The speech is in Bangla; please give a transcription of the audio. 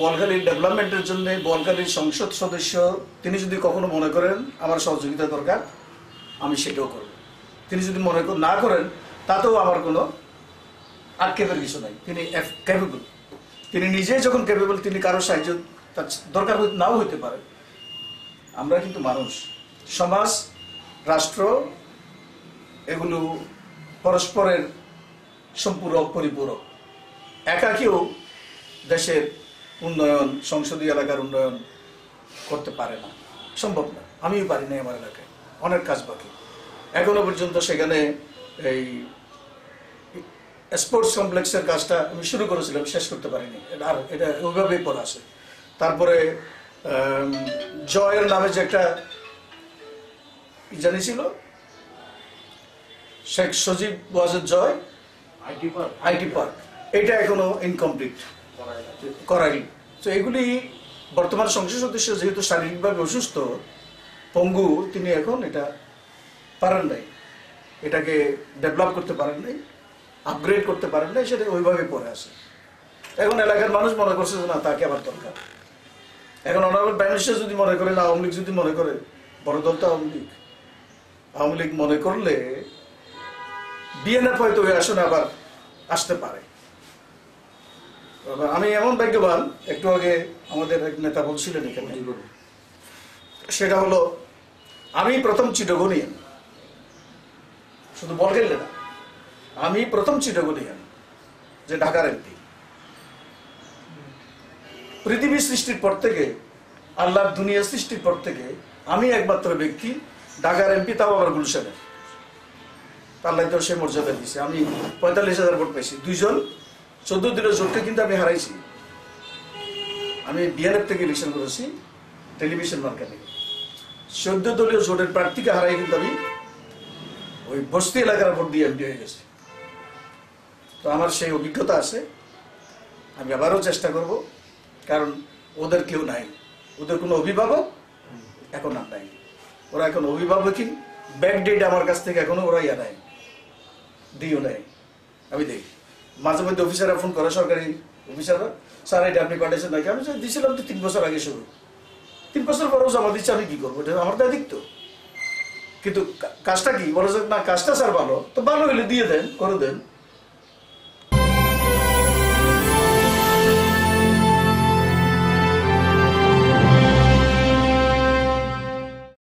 বলখালির ডেভেলপমেন্টের জন্য বলখালির সংসদ সদস্য, তিনি যদি কখনো মনে করেন আমার সহযোগিতা দরকার, আমি সেটাও করব। তিনি যদি মনে না করেন, তাতেও আমার কোনো আক্ষেপের কিছু নাই। তিনি ক্যাপেবল তিনি নিজে যখন ক্যাপেবল তিনি কারও সাহায্য তার দরকার নাও হইতে পারে। আমরা কিন্তু মানুষ। সমাজ, রাষ্ট্র, এগুলো পরস্পরের সম্পূরক পরিপূরক একাকেও দেশের উন্নয়ন সংসদীয় এলাকার উন্নয়ন করতে পারে না। সম্ভব না। আমিও পারি না আমার এলাকায়। অনেক কাজ বাকি। এখনও পর্যন্ত সেখানে এই স্পোর্টস কমপ্লেক্সের কাজটা আমি শুরু করেছিলাম শেষ করতে পারিনি। এটা আর এটা ওইভাবেই পড়া আছে। তারপরে জয়ের নামে যে একটা জানি ছিল? Sheikh Sajeeb Wazed Joy. IT park. IT park. এটা এখনও ইনকমপ্লিট করাই তো এগুলি বর্তমান সংসদ সদস্য যেহেতু শারীরিকভাবে অসুস্থ, পঙ্গু তিনি এখন এটা পারেন নাই। এটাকে ডেভেলপ করতে পারেন নাই আপগ্রেড করতে পারেন নাই, সেটা ওইভাবে পড়ে আসে এখন এলাকার মানুষ মনে করছে যে না, তাকে আবার দরকার। এখন অনারেবল ব্যানিস্টার যদি মনে করে আওয়ামী লীগ যদি মনে করে, বড় দল তো আওয়ামী লীগ। আওয়ামী লীগ মনে করলে বিএনএফ হয়তো ওই আসনে আবার আসতে পারে। আমি এমন ভাগ্যবান একটু আগে আমাদের এক নেতা বলছিলেন এখানে। সেটা হলো আমি প্রথম চিটগনিয়ান শুধু বল খেললে না আমি প্রথম চিটগনিয়ান যে ঢাকার এমপি। পৃথিবী সৃষ্টির পর থেকে আল্লাহর দুনিয়া সৃষ্টির পর থেকে আমি একমাত্র ব্যক্তি ঢাকার এমপি তাও আবার গুলশানের। আল্লাহ তো সে মর্যাদা দিয়েছে। আমি পঁয়তাল্লিশ হাজার ভোট পাইছি। দুইজন চোদ্দ দিনের জোটকে কিন্তু আমি হারাইছি। আমি বিএনএফ থেকে ইলেকশন করেছি টেলিভিশন মার্কা থেকে চোদ্দ দলীয় জোটের প্রার্থীকে হারাই কিন্তু আমি ওই বস্তি এলাকার ভোট দিয়ে এমপি হয়ে গেছি। তো আমার সেই অভিজ্ঞতা আছে। আমি আবারও চেষ্টা করব, কারণ ওদের কেউ নাই। ওদের কোনো অভিভাবক এখন আর নাই। ওরা এখন অভিভাবকই। ব্যাক ডেট আমার কাছ থেকে এখনও ওরা ইয়া নেয় দিও নেয় আমি দেখি। মাঝে মধ্যে অফিসাররা ফোন করে, সরকারি অফিসাররা স্যার, এটা আপনি পাঠিয়েছেন নাকি আমি দিয়েছিলাম তো তিন বছর আগে শুরু। তিন বছর পরেও জমা দিচ্ছে, আমি কী করব? এটা আমার দায়িত্ব কিন্তু কাজটা কি? বলে না, কাজটা স্যার ভালো। তো ভালো হইলে দিয়ে দেন, করে দেন।